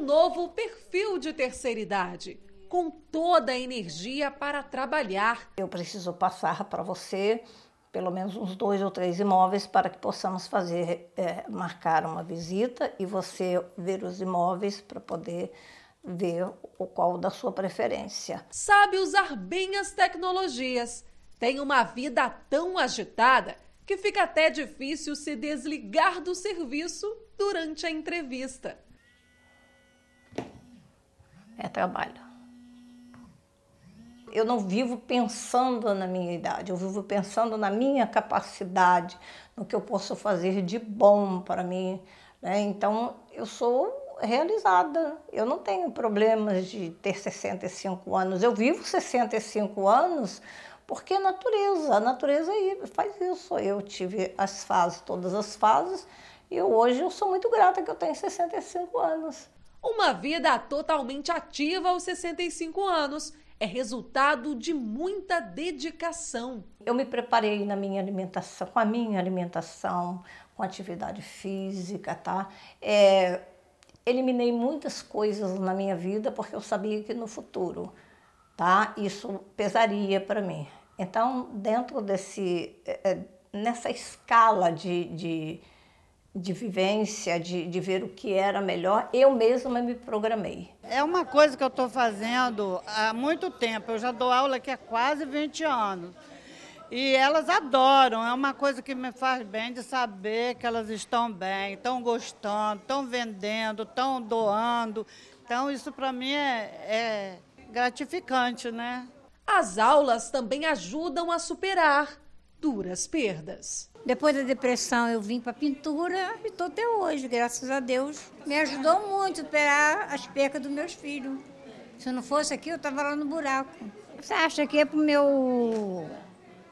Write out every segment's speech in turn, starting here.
um novo perfil de terceira idade, com toda a energia para trabalhar. Eu preciso passar para você pelo menos uns dois ou três imóveis para que possamos fazer, é, marcar uma visita e você ver os imóveis para poder ver o qual da sua preferência. Sabe usar bem as tecnologias. Tem uma vida tão agitada que fica até difícil se desligar do serviço durante a entrevista. É trabalho eu não vivo pensando na minha idade, eu vivo pensando na minha capacidade, no que eu posso fazer de bom para mim. Né? Então, eu sou realizada, eu não tenho problemas de ter 65 anos. Eu vivo 65 anos porque a natureza, a natureza faz isso. Eu tive as fases, todas as fases, e hoje eu sou muito grata que eu tenho 65 anos. Uma vida totalmente ativa aos 65 anos é resultado de muita dedicação. Eu me preparei na minha alimentação, com a minha alimentação, com atividade física, tá? É, eliminei muitas coisas na minha vida porque eu sabia que no futuro, tá? Isso pesaria para mim. Então, dentro desse, é, é, nessa escala de, de de vivência, de, de ver o que era melhor, eu mesma me programei. É uma coisa que eu estou fazendo há muito tempo. Eu já dou aula aqui há quase 20 anos. E elas adoram, é uma coisa que me faz bem de saber que elas estão bem, estão gostando, estão vendendo, estão doando. Então, isso para mim é, é gratificante, né? As aulas também ajudam a superar duras perdas. Depois da depressão, eu vim para pintura e estou até hoje, graças a Deus. Me ajudou muito a superar as percas dos meus filhos. Se não fosse aqui, eu estava lá no buraco. Você acha que é para o meu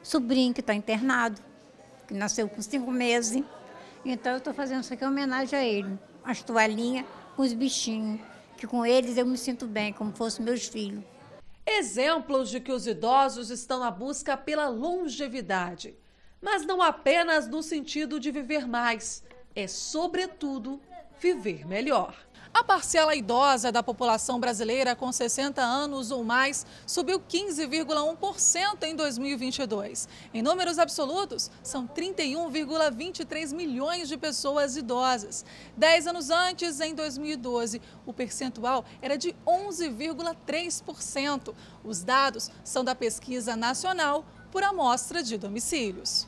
sobrinho que está internado, que nasceu com cinco meses. Então, eu estou fazendo isso aqui em homenagem a ele. As toalhinhas com os bichinhos, que com eles eu me sinto bem, como fossem meus filhos. Exemplos de que os idosos estão na busca pela longevidade mas não apenas no sentido de viver mais, é, sobretudo, viver melhor. A parcela idosa da população brasileira com 60 anos ou mais subiu 15,1% em 2022. Em números absolutos, são 31,23 milhões de pessoas idosas. Dez anos antes, em 2012, o percentual era de 11,3%. Os dados são da Pesquisa Nacional por amostra de domicílios.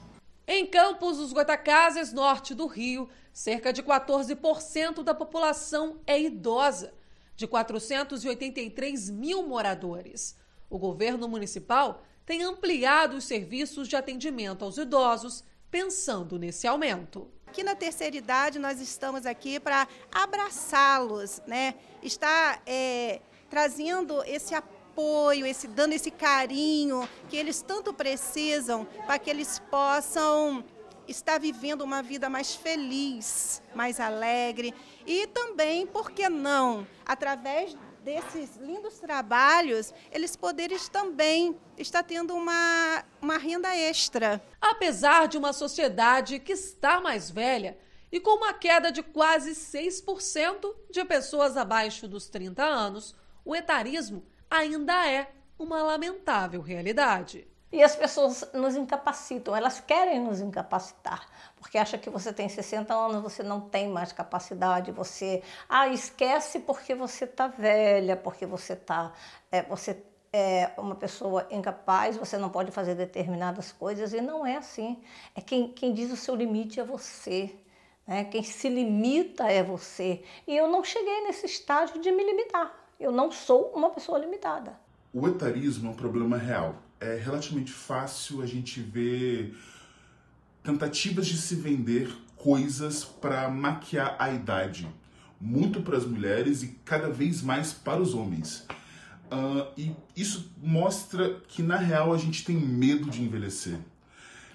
Em Campos dos Goitacazes, norte do Rio, cerca de 14% da população é idosa, de 483 mil moradores. O governo municipal tem ampliado os serviços de atendimento aos idosos, pensando nesse aumento. Aqui na terceira idade, nós estamos aqui para abraçá-los, né? Está é, trazendo esse apoio apoio, esse dando esse carinho que eles tanto precisam para que eles possam estar vivendo uma vida mais feliz, mais alegre e também, por que não, através desses lindos trabalhos, eles poderem também estar tendo uma, uma renda extra. Apesar de uma sociedade que está mais velha e com uma queda de quase 6% de pessoas abaixo dos 30 anos, o etarismo ainda é uma lamentável realidade. E as pessoas nos incapacitam, elas querem nos incapacitar, porque acham que você tem 60 anos, você não tem mais capacidade, você ah, esquece porque você está velha, porque você está é, você é uma pessoa incapaz, você não pode fazer determinadas coisas, e não é assim. É quem, quem diz o seu limite é você. Né? Quem se limita é você. E eu não cheguei nesse estágio de me limitar. Eu não sou uma pessoa limitada. O etarismo é um problema real. É relativamente fácil a gente ver tentativas de se vender coisas para maquiar a idade, muito para as mulheres e cada vez mais para os homens. Uh, e isso mostra que na real a gente tem medo de envelhecer.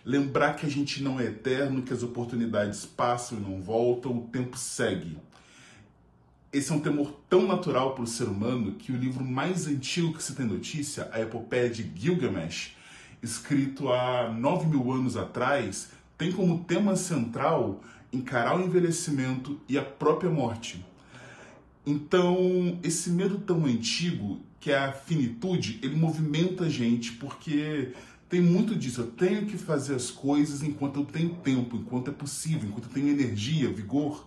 Lembrar que a gente não é eterno, que as oportunidades passam e não voltam, o tempo segue. Esse é um temor tão natural para o ser humano que o livro mais antigo que se tem notícia, a Epopeia de Gilgamesh, escrito há 9 mil anos atrás, tem como tema central encarar o envelhecimento e a própria morte. Então, esse medo tão antigo, que é a finitude, ele movimenta a gente, porque tem muito disso. Eu tenho que fazer as coisas enquanto eu tenho tempo, enquanto é possível, enquanto eu tenho energia, vigor.